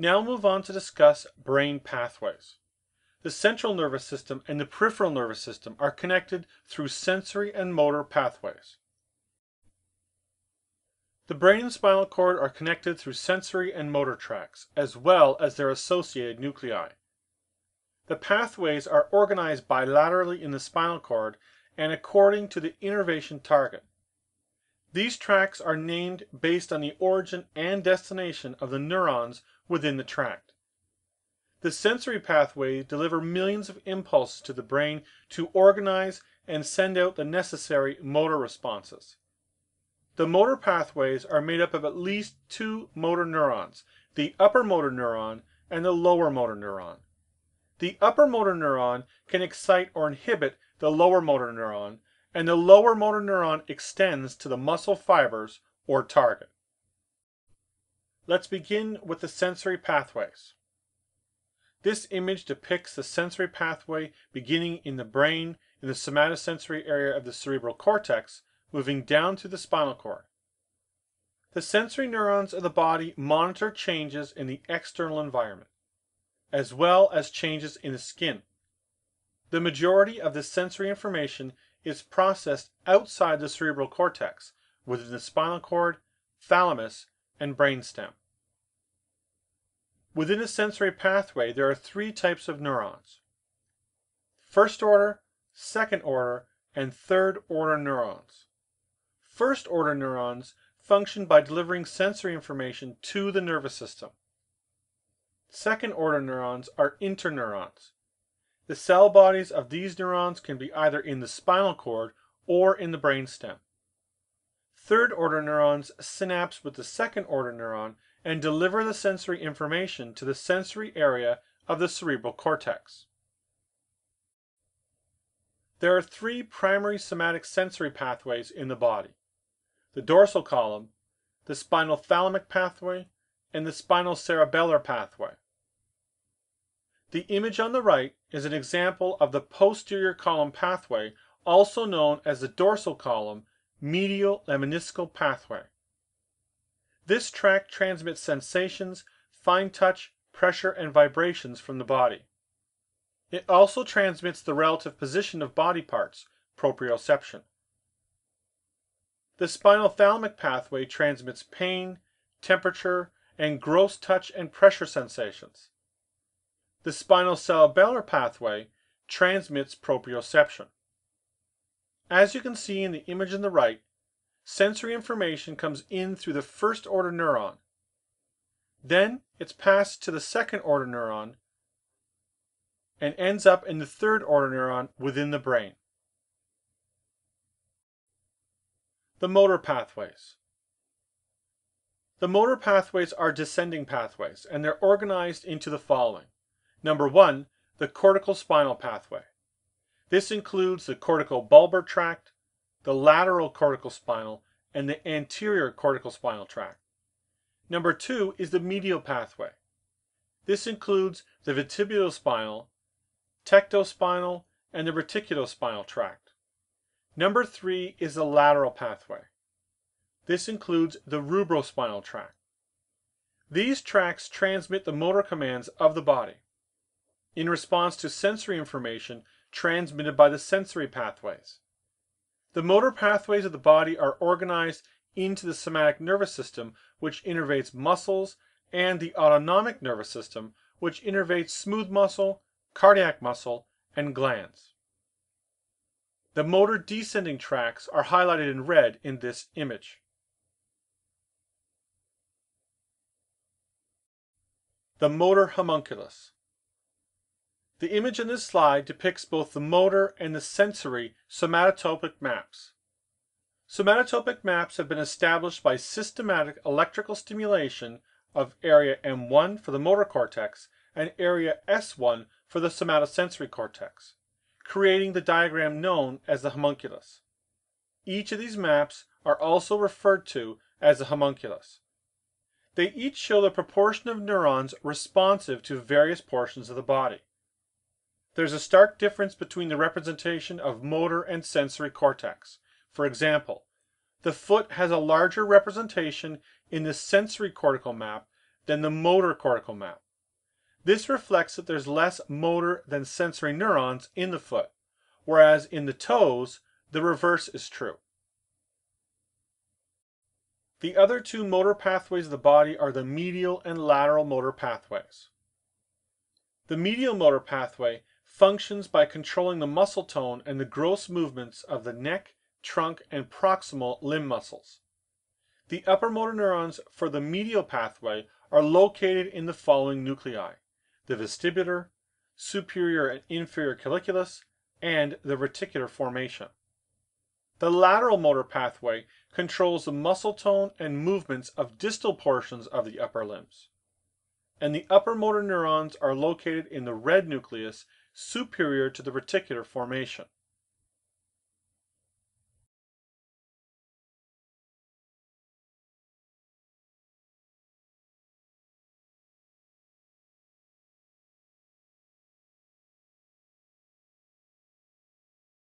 Now move on to discuss brain pathways. The central nervous system and the peripheral nervous system are connected through sensory and motor pathways. The brain and spinal cord are connected through sensory and motor tracts, as well as their associated nuclei. The pathways are organized bilaterally in the spinal cord and according to the innervation target. These tracts are named based on the origin and destination of the neurons within the tract. The sensory pathways deliver millions of impulses to the brain to organize and send out the necessary motor responses. The motor pathways are made up of at least two motor neurons, the upper motor neuron and the lower motor neuron. The upper motor neuron can excite or inhibit the lower motor neuron, and the lower motor neuron extends to the muscle fibers or target. Let's begin with the sensory pathways. This image depicts the sensory pathway beginning in the brain in the somatosensory area of the cerebral cortex moving down to the spinal cord. The sensory neurons of the body monitor changes in the external environment, as well as changes in the skin. The majority of the sensory information is processed outside the cerebral cortex, within the spinal cord, thalamus, and brainstem. Within the sensory pathway, there are three types of neurons. First order, second order, and third order neurons. First order neurons function by delivering sensory information to the nervous system. Second order neurons are interneurons. The cell bodies of these neurons can be either in the spinal cord or in the brainstem. Third order neurons synapse with the second order neuron and deliver the sensory information to the sensory area of the cerebral cortex. There are three primary somatic sensory pathways in the body the dorsal column, the spinal thalamic pathway, and the spinal cerebellar pathway. The image on the right is an example of the posterior column pathway, also known as the dorsal column medial lemniscal pathway. This tract transmits sensations, fine touch, pressure, and vibrations from the body. It also transmits the relative position of body parts, proprioception. The spinal thalamic pathway transmits pain, temperature, and gross touch and pressure sensations. The spinal cerebellar pathway transmits proprioception. As you can see in the image on the right, sensory information comes in through the first order neuron. Then it's passed to the second order neuron and ends up in the third order neuron within the brain. The motor pathways. The motor pathways are descending pathways, and they're organized into the following. Number one, the cortical spinal pathway. This includes the cortical bulbar tract, the lateral cortical spinal, and the anterior cortical spinal tract. Number two is the medial pathway. This includes the vestibulospinal, tectospinal, and the reticulospinal tract. Number three is the lateral pathway. This includes the rubrospinal tract. These tracts transmit the motor commands of the body in response to sensory information transmitted by the sensory pathways. The motor pathways of the body are organized into the somatic nervous system, which innervates muscles, and the autonomic nervous system, which innervates smooth muscle, cardiac muscle, and glands. The motor descending tracts are highlighted in red in this image. The motor homunculus. The image in this slide depicts both the motor and the sensory somatotopic maps. Somatotopic maps have been established by systematic electrical stimulation of area M1 for the motor cortex and area S1 for the somatosensory cortex creating the diagram known as the homunculus. Each of these maps are also referred to as the homunculus. They each show the proportion of neurons responsive to various portions of the body. There's a stark difference between the representation of motor and sensory cortex. For example, the foot has a larger representation in the sensory cortical map than the motor cortical map. This reflects that there's less motor than sensory neurons in the foot, whereas in the toes, the reverse is true. The other two motor pathways of the body are the medial and lateral motor pathways. The medial motor pathway functions by controlling the muscle tone and the gross movements of the neck, trunk, and proximal limb muscles. The upper motor neurons for the medial pathway are located in the following nuclei: the vestibular, superior and inferior colliculus, and the reticular formation. The lateral motor pathway controls the muscle tone and movements of distal portions of the upper limbs. And the upper motor neurons are located in the red nucleus superior to the reticular formation.